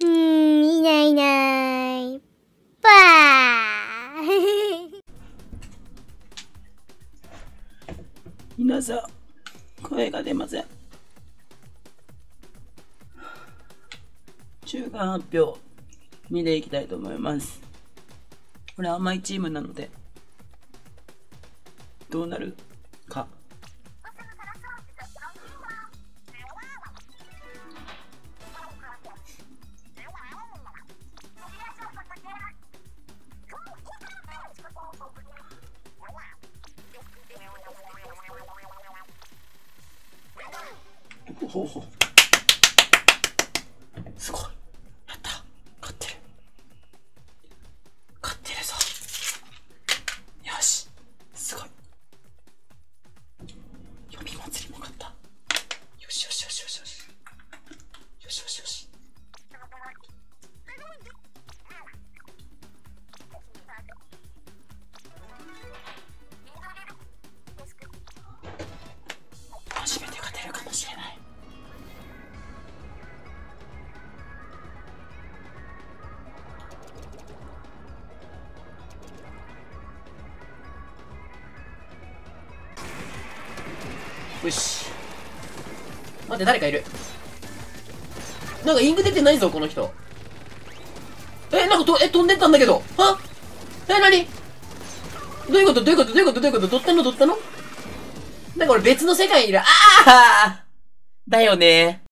うん、いないいない。ばー皆さん、声が出ません。中間発表、見ていきたいと思います。これ甘いチームなので、どうなるか。ほうほうすごい。やった。勝ってる。勝ってるぞ。よし。すごい。呼び祭りも勝った。よしよしよしよしよし。よしよしよし。よし。待って、誰かいる。なんかイング出てないぞ、この人。え、なんかと、え、飛んでったんだけど。は？え、なにどういうこと？どういうこと？どういうこと？どういうこと？どったの？どったの？なんか俺別の世界にいる。ああだよね